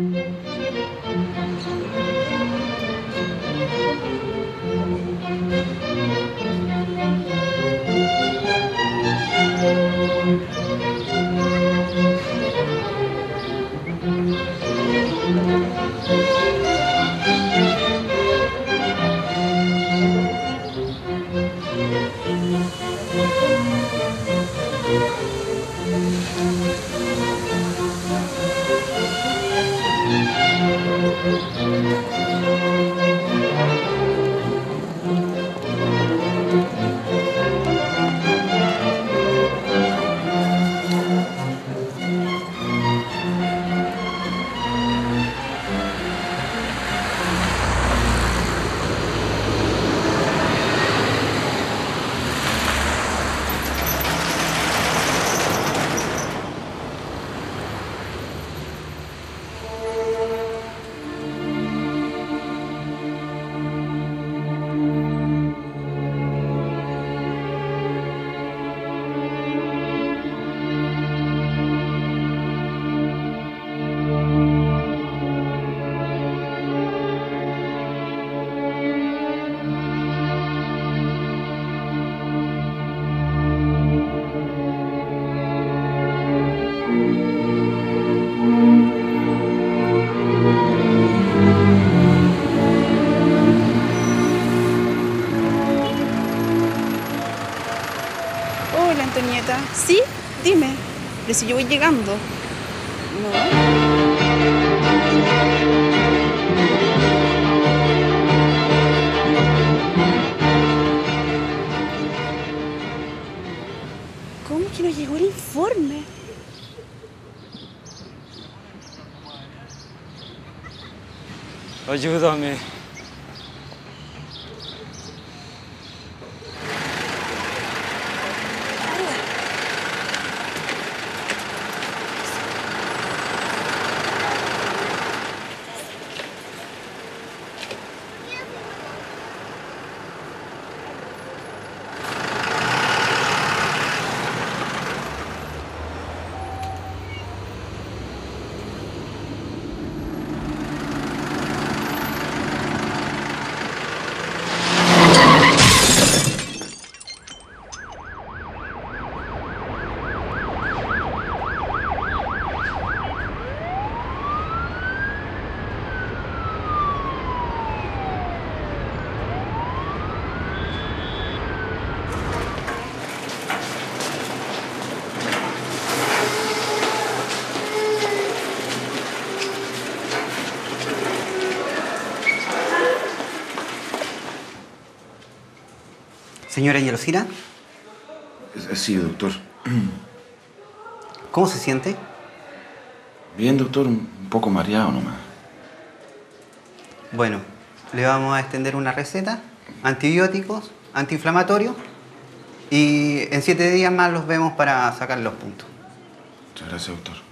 Hola, Antonieta. ¿Sí? Dime. Pero si yo voy llegando. No. ¿Cómo que no llegó el informe? Ayúdame. Señora Yelosina, Sí, doctor. ¿cómo se siente? Bien, doctor, un poco mareado nomás. Bueno, le vamos a extender una receta, antibióticos, antiinflamatorios, y en siete días más los vemos para sacar los puntos. Muchas gracias, doctor.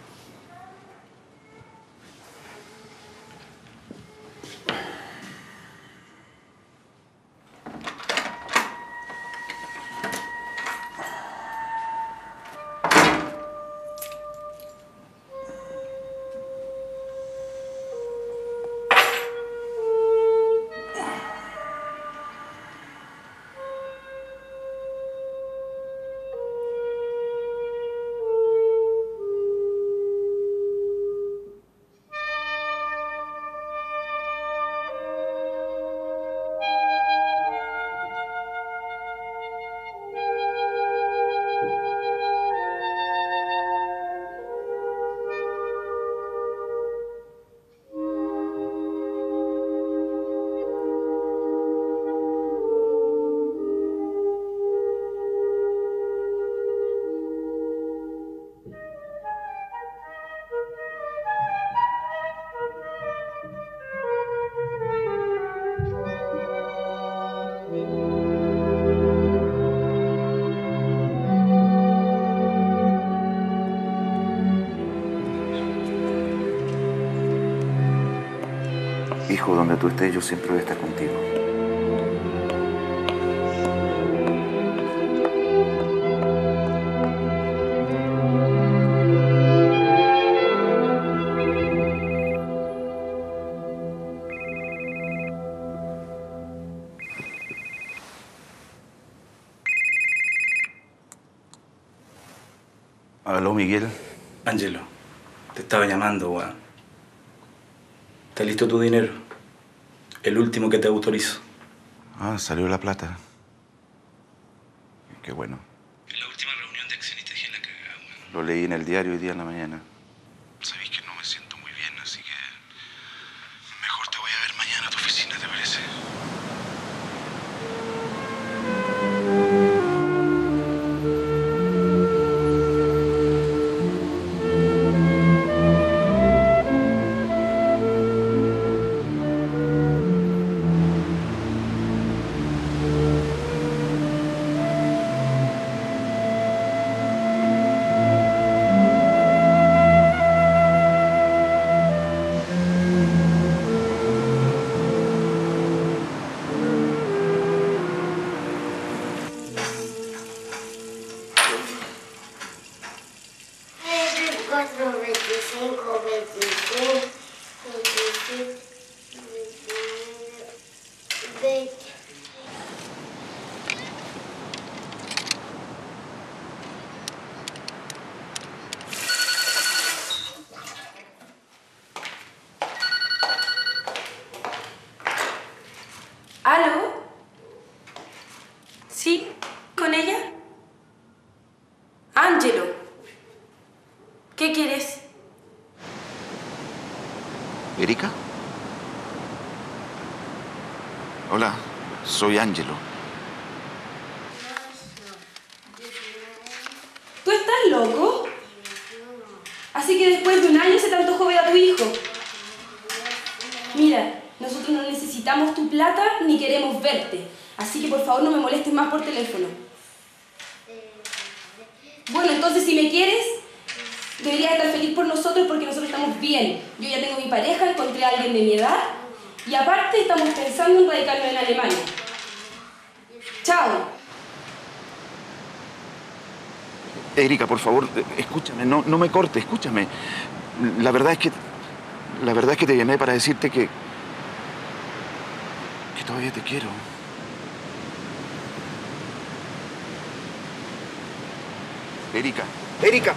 Hijo, donde tú estés, yo siempre voy a estar contigo. Aló, Miguel. Angelo, te estaba llamando, weón. ¿Está listo tu dinero? El último que te autorizo. Ah, salió la plata. Qué bueno. En la última reunión de accionistas dije la cagada. Lo leí en el diario hoy día en la mañana. ¿Aló? ¿Sí? ¿Con ella? Ángelo. ¿Qué quieres? ¿Erika? Hola, soy Ángelo. ¿Tú estás loco? Así que después de un año se te antojó ver a tu hijo. Mira, nosotros no necesitamos tu plata ni queremos verte. Así que por favor no me molestes más por teléfono. Bueno, entonces si me quieres, deberías estar feliz por nosotros porque nosotros estamos bien. Yo ya tengo mi pareja, encontré a alguien de mi edad y aparte estamos pensando en radicarnos en Alemania. Chao. Erika, por favor, eh, escúchame, no, no me cortes, escúchame. La verdad es que. La verdad es que te llamé para decirte que. Todavía te quiero. Erika, Erika.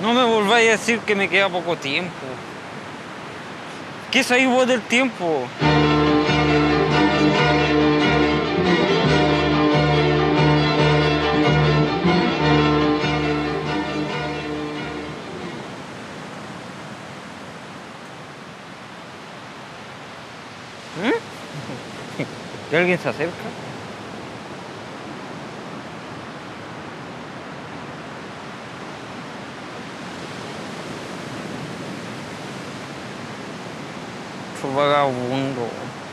No me volváis a decir que me queda poco tiempo. ¿Qué sabéis vos del tiempo? ¿Mm? ¿Que alguien se acerca? 我个五万多。